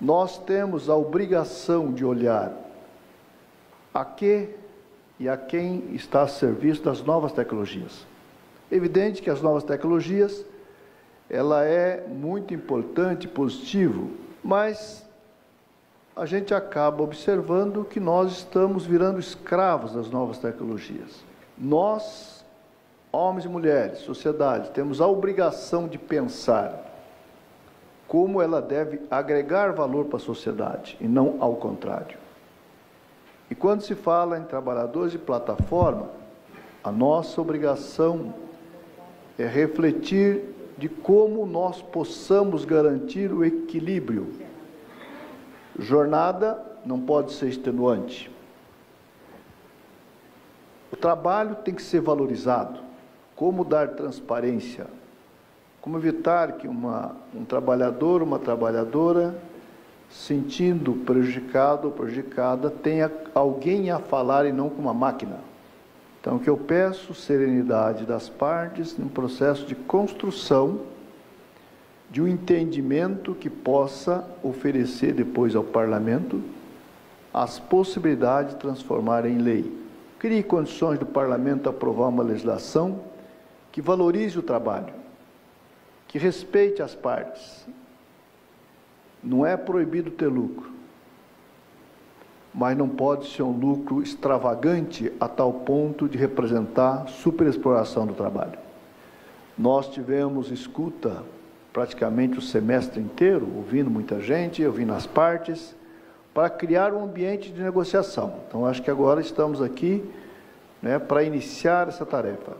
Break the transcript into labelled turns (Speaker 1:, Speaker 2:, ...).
Speaker 1: nós temos a obrigação de olhar a que e a quem está a serviço das novas tecnologias. Evidente que as novas tecnologias ela é muito importante, positivo, mas a gente acaba observando que nós estamos virando escravos das novas tecnologias. Nós, homens e mulheres, sociedade, temos a obrigação de pensar como ela deve agregar valor para a sociedade e não ao contrário. E quando se fala em trabalhadores de plataforma, a nossa obrigação é refletir de como nós possamos garantir o equilíbrio. Jornada não pode ser extenuante. O trabalho tem que ser valorizado. Como dar transparência? Como evitar que uma, um trabalhador, uma trabalhadora, sentindo prejudicado ou prejudicada, tenha alguém a falar e não com uma máquina? Então, o que eu peço, serenidade das partes no processo de construção de um entendimento que possa oferecer depois ao parlamento as possibilidades de transformar em lei. Crie condições do parlamento aprovar uma legislação que valorize o trabalho, que respeite as partes. Não é proibido ter lucro, mas não pode ser um lucro extravagante a tal ponto de representar superexploração do trabalho. Nós tivemos escuta praticamente o semestre inteiro, ouvindo muita gente, ouvindo as partes, para criar um ambiente de negociação. Então, acho que agora estamos aqui né, para iniciar essa tarefa.